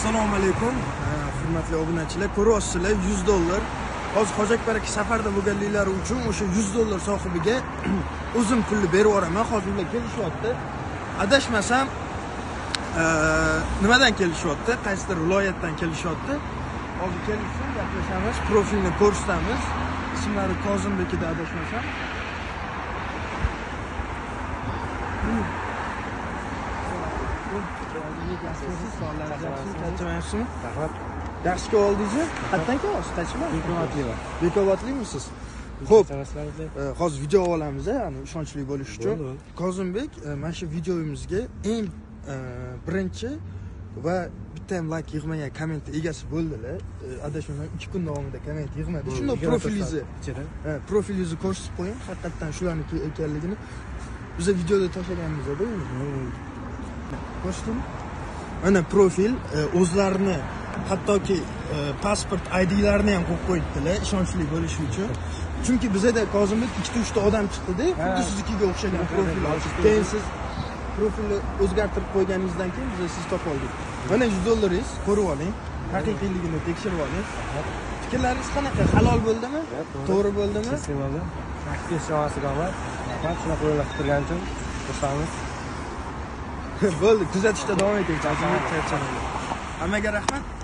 assalomu alaykum. Hurmatli obunachilar ko'ryapsizlar 100 dollar. Hozir hojakbaraka safarda bo'lganliklari uchun o'sha 100 dollar sohibiga o'zim pulni berib yuboraman. Hozir ular kelishyapti. Adashmasam nimadan kelishyapti? Qaysidir viloyatdan kelishyapti. Hozir kelishsin gaplashamiz. Profilni ko'rsatamiz. Ismlari kozimbek edi adashmasam hmm. Charchamayapsizmi rahmat yaxshi oldingizmi qayerdan kelyapsiz qaysi Bekobodliman. bekobodlimisiz ho'p hozir video olamiz ya'ni ishonchli bo'lish uchun kozimбек e, mana shu videomizga eng e, birinchi va bitta ham layk yig'magan komment egasi bo'ldilar. E, adashmasam ikki kun davomida komment yig'madi shundoq profilingizni ichida profilingizni ko'rsatib qo'ying haqiqatdan shularniki ekanligini biza videoda tashlaganmiz ko'rsatdingmi mana profil e, o'zlarini hattoki e, pasport idlarini ham qo'yib qo'yibdilar ishonchli bo'lishi uchun. Chunki bizada kozimlik ikkita uchta odam chiqdida xuddi siznikiga o'xshagan profil ochib keyin siz profilni o'zgartirib qo'yganingizdan keyin biz sizni topib oldik mana yuz dollaringiz ko'rib oling. Haqiqiyligini tekshirib oling. Fikrlaringiz qanaqa? Halol bo'ldimi? To'g'ri. Bo'ldimi? Teslim bo'ldi. Omad rahmat shunaqa yo'llar turgani uchun xursandmiz bo'ldi kuzatishda davom eting hammaga rahmat